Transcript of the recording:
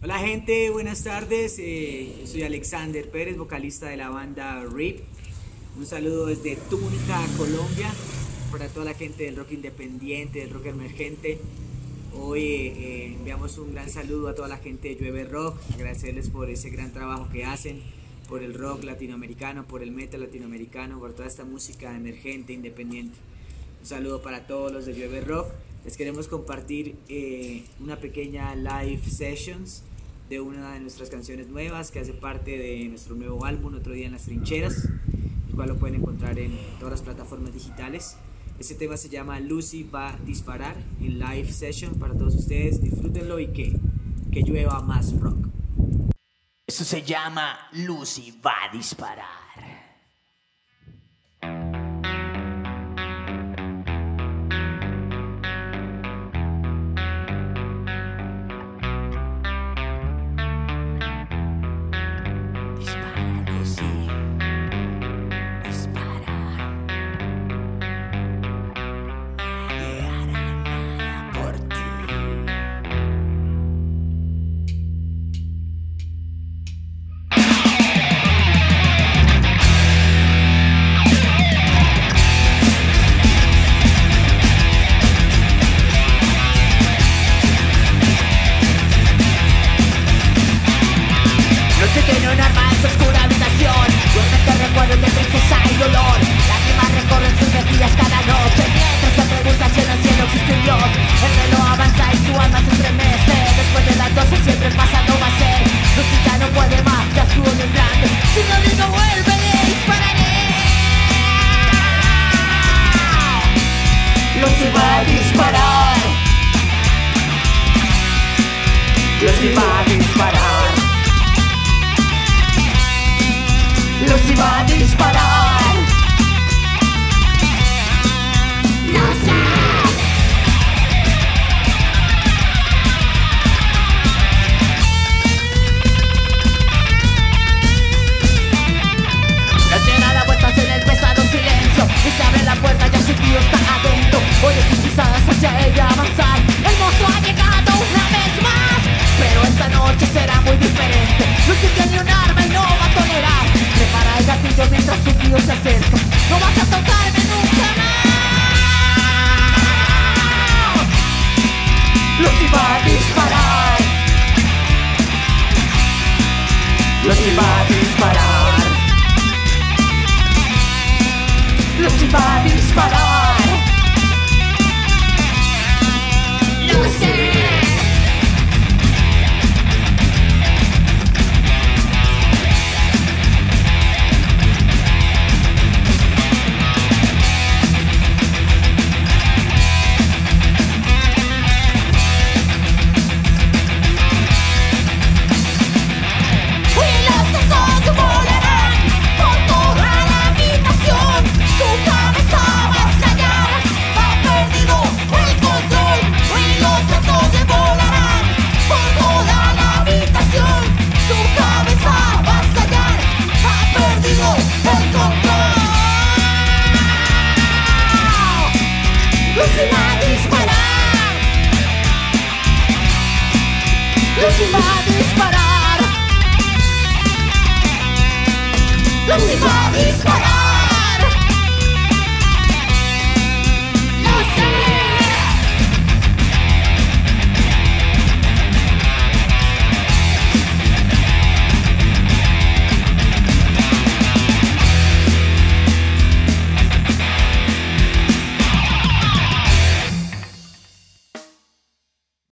Hola gente, buenas tardes. Eh, soy Alexander Pérez, vocalista de la banda RIP. Un saludo desde Túnica, Colombia, para toda la gente del rock independiente, del rock emergente. Hoy eh, enviamos un gran saludo a toda la gente de Llueve Rock, agradecerles por ese gran trabajo que hacen, por el rock latinoamericano, por el metal latinoamericano, por toda esta música emergente, independiente. Un saludo para todos los de Llueve Rock. Les queremos compartir eh, una pequeña live sessions de una de nuestras canciones nuevas que hace parte de nuestro nuevo álbum Otro Día en las Trincheras, el cual lo pueden encontrar en todas las plataformas digitales. Este tema se llama Lucy va a disparar en live session para todos ustedes. Disfrútenlo y que, que llueva más rock. Eso se llama Lucy va a disparar. Lucy va a disparar Lucy va a disparar. Lucy va a disparar Lucy va a disparar. Disparar. Lucy va a disparar.